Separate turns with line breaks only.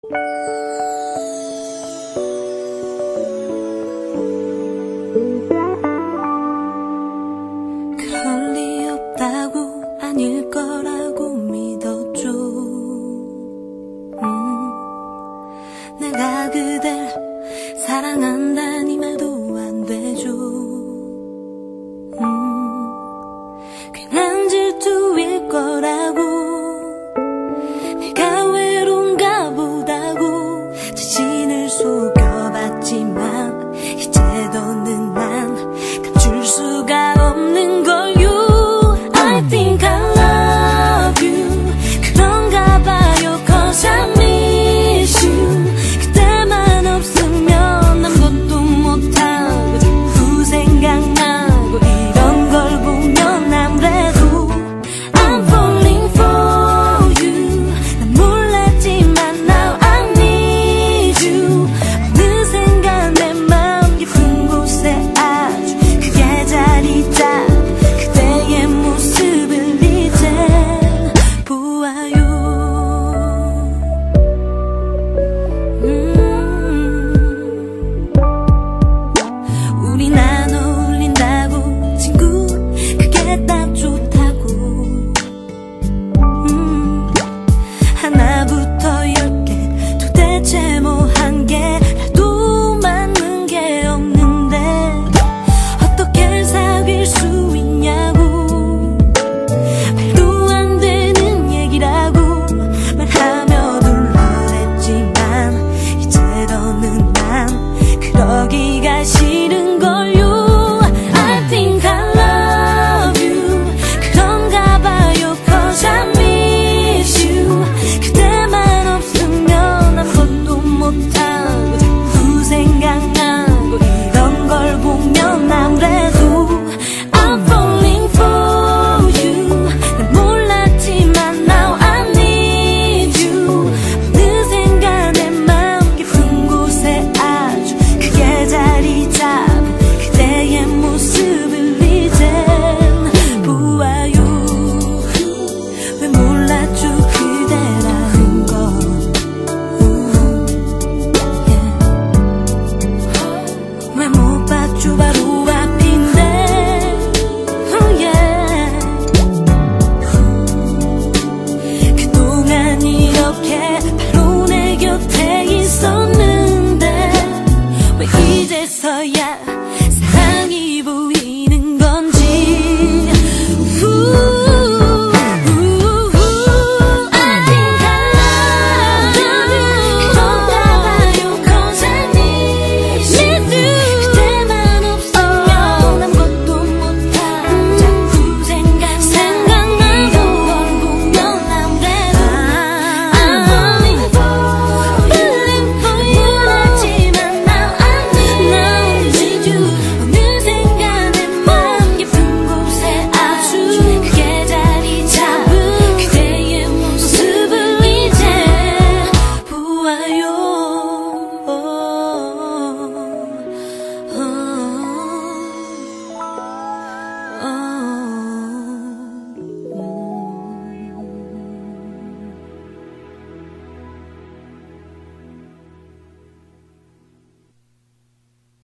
그럴 리 없다고 아닐 거라고 믿었죠. 음, 내가 그댈 사랑한